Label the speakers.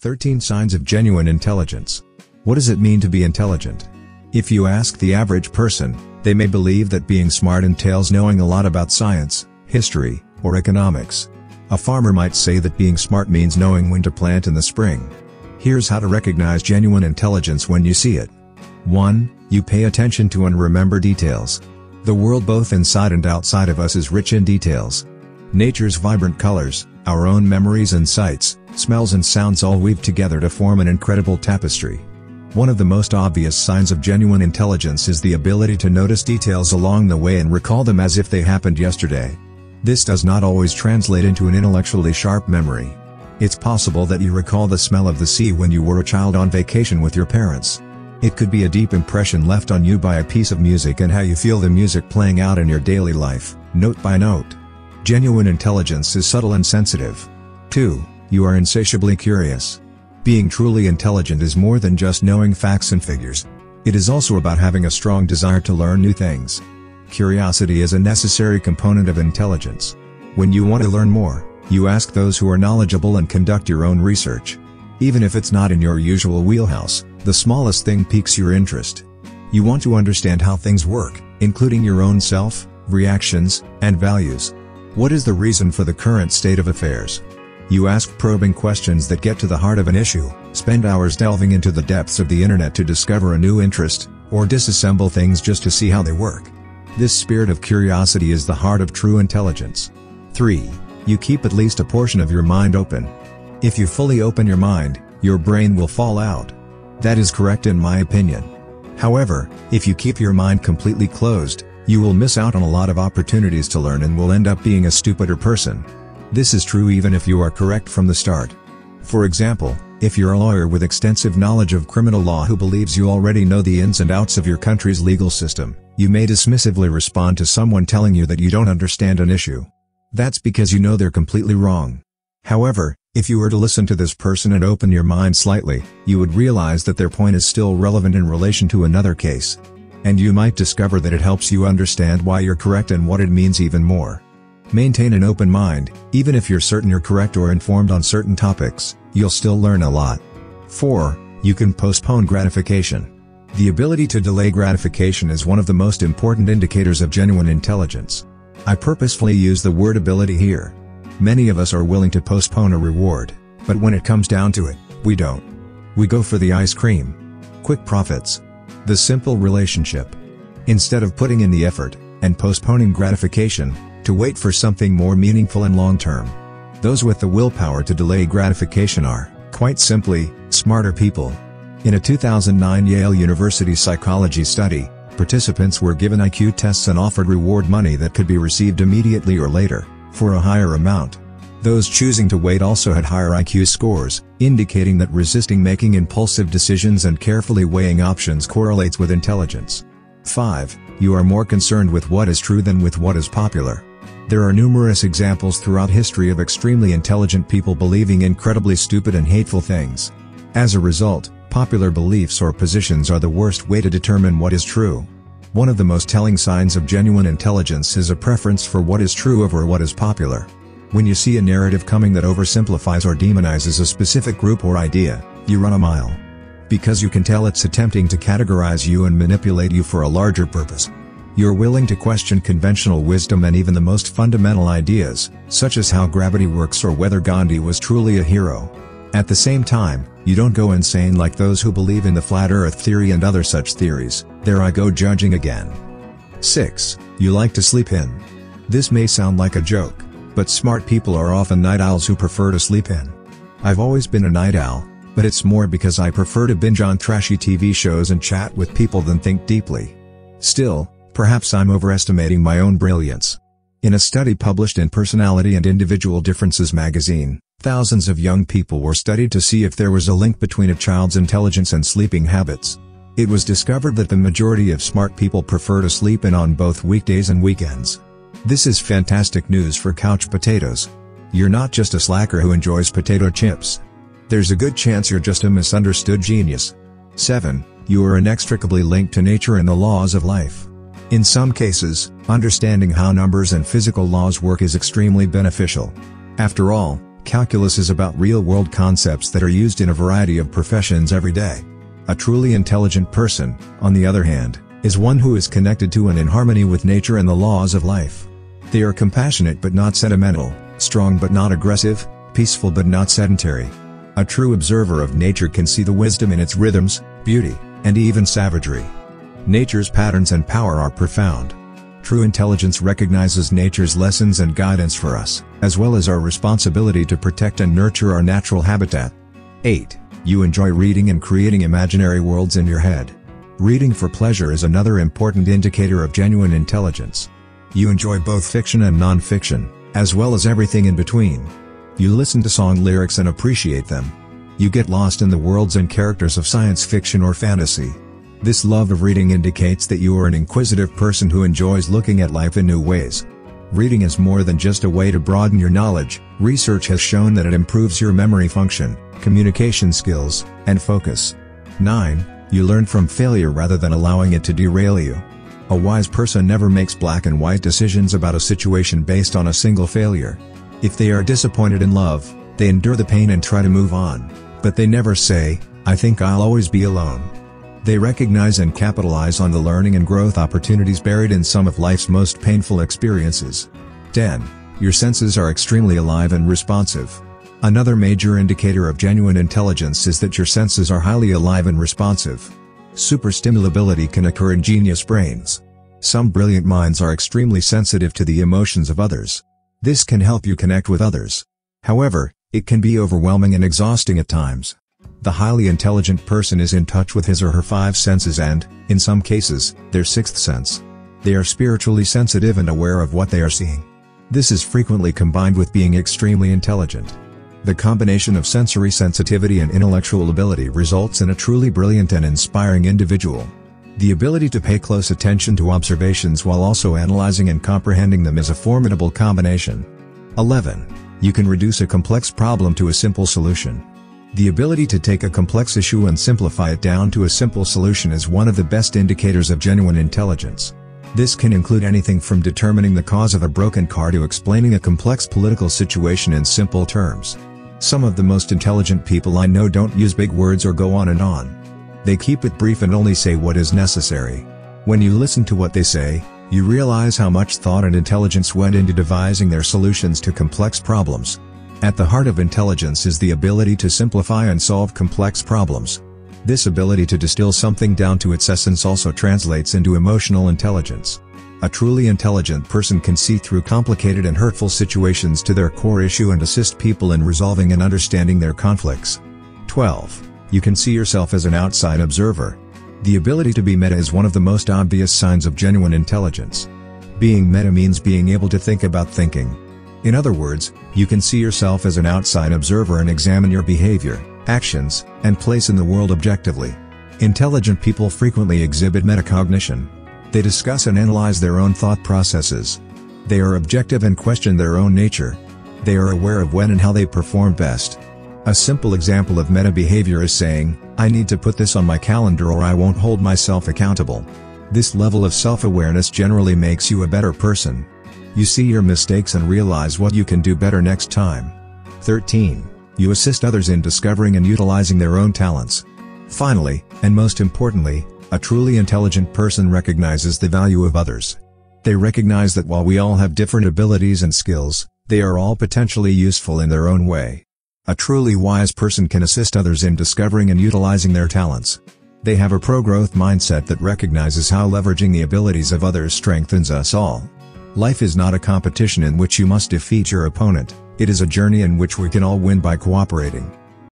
Speaker 1: 13 Signs of Genuine Intelligence. What does it mean to be intelligent? If you ask the average person, they may believe that being smart entails knowing a lot about science, history, or economics. A farmer might say that being smart means knowing when to plant in the spring. Here's how to recognize genuine intelligence when you see it. 1. You pay attention to and remember details. The world both inside and outside of us is rich in details. Nature's vibrant colors, our own memories and sights, smells and sounds all weave together to form an incredible tapestry. One of the most obvious signs of genuine intelligence is the ability to notice details along the way and recall them as if they happened yesterday. This does not always translate into an intellectually sharp memory. It's possible that you recall the smell of the sea when you were a child on vacation with your parents. It could be a deep impression left on you by a piece of music and how you feel the music playing out in your daily life, note by note. Genuine intelligence is subtle and sensitive. 2. You are insatiably curious. Being truly intelligent is more than just knowing facts and figures. It is also about having a strong desire to learn new things. Curiosity is a necessary component of intelligence. When you want to learn more, you ask those who are knowledgeable and conduct your own research. Even if it's not in your usual wheelhouse, the smallest thing piques your interest. You want to understand how things work, including your own self, reactions, and values. What is the reason for the current state of affairs? You ask probing questions that get to the heart of an issue, spend hours delving into the depths of the internet to discover a new interest, or disassemble things just to see how they work. This spirit of curiosity is the heart of true intelligence. 3. You keep at least a portion of your mind open. If you fully open your mind, your brain will fall out. That is correct in my opinion. However, if you keep your mind completely closed, you will miss out on a lot of opportunities to learn and will end up being a stupider person. This is true even if you are correct from the start. For example, if you're a lawyer with extensive knowledge of criminal law who believes you already know the ins and outs of your country's legal system, you may dismissively respond to someone telling you that you don't understand an issue. That's because you know they're completely wrong. However, if you were to listen to this person and open your mind slightly, you would realize that their point is still relevant in relation to another case. And you might discover that it helps you understand why you're correct and what it means even more. Maintain an open mind, even if you're certain you're correct or informed on certain topics, you'll still learn a lot. 4. You can postpone gratification. The ability to delay gratification is one of the most important indicators of genuine intelligence. I purposefully use the word ability here. Many of us are willing to postpone a reward, but when it comes down to it, we don't. We go for the ice cream. Quick profits. The simple relationship. Instead of putting in the effort, and postponing gratification, to wait for something more meaningful and long-term. Those with the willpower to delay gratification are, quite simply, smarter people. In a 2009 Yale University psychology study, participants were given IQ tests and offered reward money that could be received immediately or later, for a higher amount. Those choosing to wait also had higher IQ scores, indicating that resisting making impulsive decisions and carefully weighing options correlates with intelligence. 5. You are more concerned with what is true than with what is popular. There are numerous examples throughout history of extremely intelligent people believing incredibly stupid and hateful things. As a result, popular beliefs or positions are the worst way to determine what is true. One of the most telling signs of genuine intelligence is a preference for what is true over what is popular. When you see a narrative coming that oversimplifies or demonizes a specific group or idea, you run a mile. Because you can tell it's attempting to categorize you and manipulate you for a larger purpose. You're willing to question conventional wisdom and even the most fundamental ideas, such as how gravity works or whether Gandhi was truly a hero. At the same time, you don't go insane like those who believe in the flat earth theory and other such theories, there I go judging again. 6. You like to sleep in. This may sound like a joke, but smart people are often night owls who prefer to sleep in. I've always been a night owl, but it's more because I prefer to binge on trashy TV shows and chat with people than think deeply. Still, Perhaps I'm overestimating my own brilliance. In a study published in Personality and Individual Differences magazine, thousands of young people were studied to see if there was a link between a child's intelligence and sleeping habits. It was discovered that the majority of smart people prefer to sleep in on both weekdays and weekends. This is fantastic news for couch potatoes. You're not just a slacker who enjoys potato chips. There's a good chance you're just a misunderstood genius. 7. You are inextricably linked to nature and the laws of life. In some cases, understanding how numbers and physical laws work is extremely beneficial. After all, Calculus is about real-world concepts that are used in a variety of professions every day. A truly intelligent person, on the other hand, is one who is connected to and in harmony with nature and the laws of life. They are compassionate but not sentimental, strong but not aggressive, peaceful but not sedentary. A true observer of nature can see the wisdom in its rhythms, beauty, and even savagery. Nature's patterns and power are profound. True intelligence recognizes nature's lessons and guidance for us, as well as our responsibility to protect and nurture our natural habitat. 8. You enjoy reading and creating imaginary worlds in your head. Reading for pleasure is another important indicator of genuine intelligence. You enjoy both fiction and non-fiction, as well as everything in between. You listen to song lyrics and appreciate them. You get lost in the worlds and characters of science fiction or fantasy. This love of reading indicates that you are an inquisitive person who enjoys looking at life in new ways. Reading is more than just a way to broaden your knowledge, research has shown that it improves your memory function, communication skills, and focus. 9. You learn from failure rather than allowing it to derail you. A wise person never makes black and white decisions about a situation based on a single failure. If they are disappointed in love, they endure the pain and try to move on. But they never say, I think I'll always be alone. They recognize and capitalize on the learning and growth opportunities buried in some of life's most painful experiences. 10. Your senses are extremely alive and responsive. Another major indicator of genuine intelligence is that your senses are highly alive and responsive. Superstimulability can occur in genius brains. Some brilliant minds are extremely sensitive to the emotions of others. This can help you connect with others. However, it can be overwhelming and exhausting at times. The highly intelligent person is in touch with his or her five senses and, in some cases, their sixth sense. They are spiritually sensitive and aware of what they are seeing. This is frequently combined with being extremely intelligent. The combination of sensory sensitivity and intellectual ability results in a truly brilliant and inspiring individual. The ability to pay close attention to observations while also analyzing and comprehending them is a formidable combination. 11. You can reduce a complex problem to a simple solution. The ability to take a complex issue and simplify it down to a simple solution is one of the best indicators of genuine intelligence. This can include anything from determining the cause of a broken car to explaining a complex political situation in simple terms. Some of the most intelligent people I know don't use big words or go on and on. They keep it brief and only say what is necessary. When you listen to what they say, you realize how much thought and intelligence went into devising their solutions to complex problems. At the heart of intelligence is the ability to simplify and solve complex problems. This ability to distill something down to its essence also translates into emotional intelligence. A truly intelligent person can see through complicated and hurtful situations to their core issue and assist people in resolving and understanding their conflicts. 12. You can see yourself as an outside observer. The ability to be meta is one of the most obvious signs of genuine intelligence. Being meta means being able to think about thinking. In other words, you can see yourself as an outside observer and examine your behavior, actions, and place in the world objectively. Intelligent people frequently exhibit metacognition. They discuss and analyze their own thought processes. They are objective and question their own nature. They are aware of when and how they perform best. A simple example of meta behavior is saying, I need to put this on my calendar or I won't hold myself accountable. This level of self-awareness generally makes you a better person. You see your mistakes and realize what you can do better next time. 13. You assist others in discovering and utilizing their own talents. Finally, and most importantly, a truly intelligent person recognizes the value of others. They recognize that while we all have different abilities and skills, they are all potentially useful in their own way. A truly wise person can assist others in discovering and utilizing their talents. They have a pro-growth mindset that recognizes how leveraging the abilities of others strengthens us all. Life is not a competition in which you must defeat your opponent, it is a journey in which we can all win by cooperating.